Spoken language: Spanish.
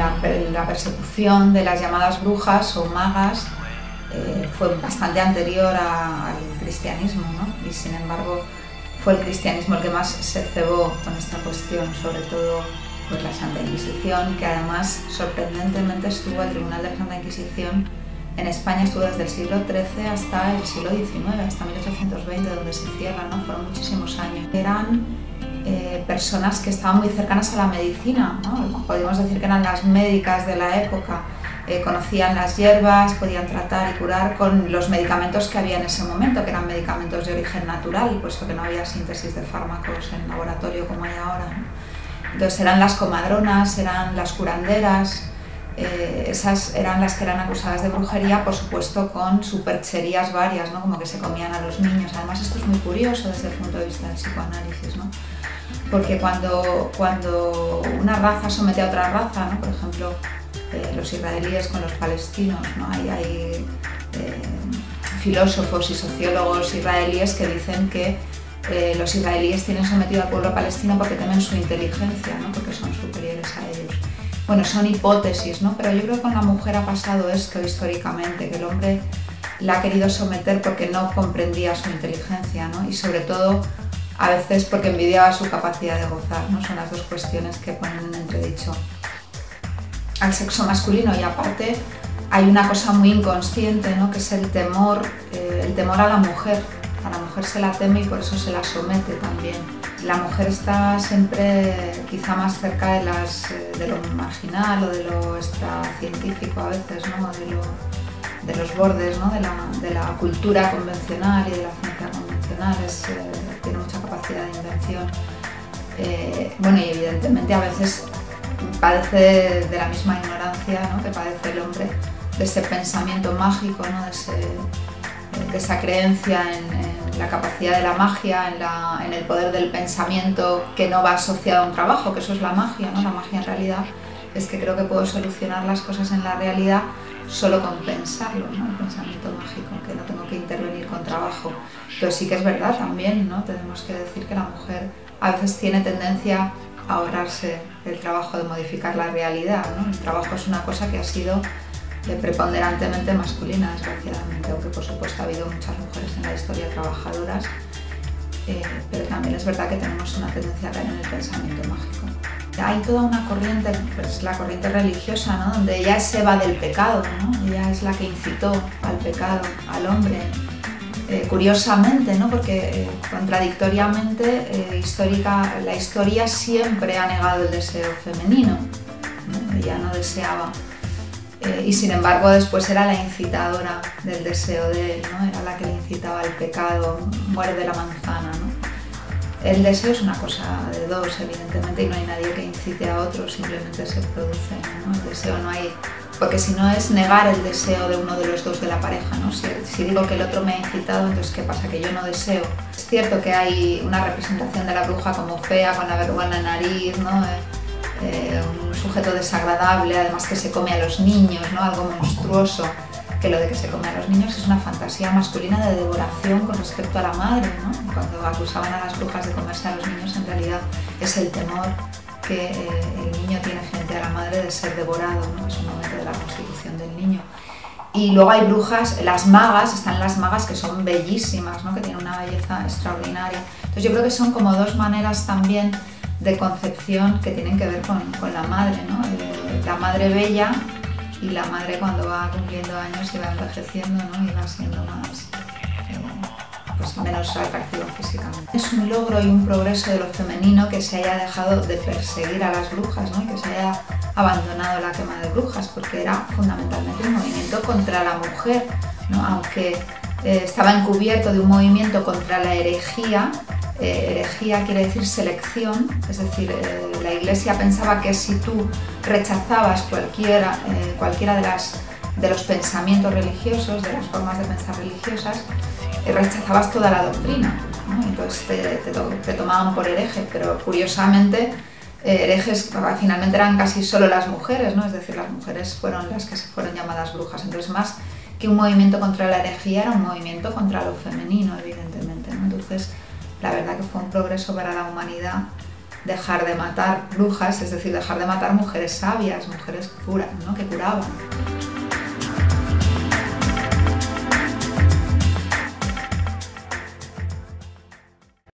la, la, persecución de las llamadas brujas o magas eh, fue bastante anterior al cristianismo, ¿no? y sin embargo fue el cristianismo el que más se cebó con esta cuestión, sobre todo pues, la Santa Inquisición, que además sorprendentemente estuvo el Tribunal de la Santa Inquisición en España estuvo desde el siglo XIII hasta el siglo XIX, hasta 1820, donde se cierra, ¿no? fueron muchísimos años. Eran personas que estaban muy cercanas a la medicina, ¿no? podríamos decir que eran las médicas de la época, eh, conocían las hierbas, podían tratar y curar con los medicamentos que había en ese momento, que eran medicamentos de origen natural, puesto que no había síntesis de fármacos en laboratorio como hay ahora. Entonces eran las comadronas, eran las curanderas, eh, esas eran las que eran acusadas de brujería, por supuesto con supercherías varias, ¿no? como que se comían a los niños. Además esto es muy curioso desde el punto de vista del psicoanálisis, ¿no? porque cuando, cuando una raza somete a otra raza, ¿no? por ejemplo eh, los israelíes con los palestinos, ¿no? hay, hay eh, filósofos y sociólogos israelíes que dicen que los israelíes tienen sometido al pueblo palestino porque temen su inteligencia, ¿no? porque son bueno, son hipótesis, ¿no? Pero yo creo que con la mujer ha pasado esto históricamente, que el hombre la ha querido someter porque no comprendía su inteligencia, ¿no? Y sobre todo a veces porque envidiaba su capacidad de gozar, ¿no? Son las dos cuestiones que ponen en entredicho al sexo masculino y aparte hay una cosa muy inconsciente, ¿no? Que es el temor, eh, el temor a la mujer. A la mujer se la teme y por eso se la somete también la mujer está siempre quizá más cerca de, las, eh, de lo marginal o de lo extracientífico a veces, ¿no? de, los bordes ¿no? de, la, cultura convencional y de la ciencia convencional, eh, tiene mucha capacidad de invención. Eh, bueno, y evidentemente a veces padece de la misma ignorancia ¿no? que padece el hombre, de ese pensamiento mágico, ¿no? de, esa creencia en la capacidad de la magia, en, el poder del pensamiento que no va asociado a un trabajo, que eso es la magia, ¿no? La magia en realidad es que creo que puedo solucionar las cosas en la realidad solo con pensarlo, ¿no? El pensamiento mágico, que no tengo que intervenir con trabajo. Pero sí que es verdad también, ¿no? Tenemos que decir que la mujer a veces tiene tendencia a ahorrarse el trabajo de modificar la realidad, ¿no? El trabajo es una cosa que ha sido preponderantemente masculina, desgraciadamente, aunque por supuesto ha habido muchas mujeres en la historia trabajadoras, eh, pero también es verdad que tenemos una tendencia a caer en el pensamiento mágico. Hay toda una corriente, pues la corriente religiosa, ¿no? donde ella se va del pecado, ¿no? ella es la que incitó al pecado, al hombre, eh, curiosamente, ¿no? porque eh, contradictoriamente histórica, la historia siempre ha negado el deseo femenino, ella no deseaba eh, y sin embargo después era la incitadora del deseo de él, ¿no? era la que le incitaba al pecado, muerde la manzana. ¿no? El deseo es una cosa de dos, evidentemente, y no hay nadie que incite a otro, simplemente se produce. ¿no? El deseo no hay, porque si no es negar el deseo de uno de los dos de la pareja. ¿no? Si, si digo que el otro me ha incitado, entonces ¿qué pasa? Que yo no deseo. Es cierto que hay una representación de la bruja como fea, con la verruga en la nariz, ¿no? Eh, eh, un sujeto desagradable, además que se come a los niños, ¿no? algo monstruoso, que lo de que se come a los niños es una fantasía masculina de devoración con respecto a la madre. ¿no? Cuando acusaban a las brujas de comerse a los niños, en realidad es el temor que eh, el niño tiene frente a la madre de ser devorado, ¿no? es un momento de la constitución del niño. Y luego hay brujas, las magas, están las magas que son bellísimas, ¿no? que tienen una belleza extraordinaria. Entonces yo creo que son como dos maneras también de concepción que tienen que ver con, con la madre, ¿no? Eh, la madre bella y la madre cuando va cumpliendo años y va envejeciendo ¿no? y va siendo más, eh, pues menos atractivo físicamente. Es un logro y un progreso de lo femenino que se haya dejado de perseguir a las brujas ¿no? que se haya abandonado la quema de brujas, porque era fundamentalmente un movimiento contra la mujer, ¿no? aunque eh, estaba encubierto de un movimiento contra la herejía, eh, herejía quiere decir selección, es decir, eh, la Iglesia pensaba que si tú rechazabas cualquiera, eh, cualquiera de, las, de los pensamientos religiosos, de las formas de pensar religiosas, rechazabas toda la doctrina, entonces te, tomaban por hereje, pero curiosamente herejes finalmente eran casi solo las mujeres, ¿no? es decir, las mujeres fueron las que se fueron llamadas brujas, entonces más que un movimiento contra la herejía era un movimiento contra lo femenino, evidentemente. ¿no? Entonces, la verdad que fue un progreso para la humanidad dejar de matar brujas, es decir, dejar de matar mujeres sabias, mujeres que curan, ¿no? que curaban.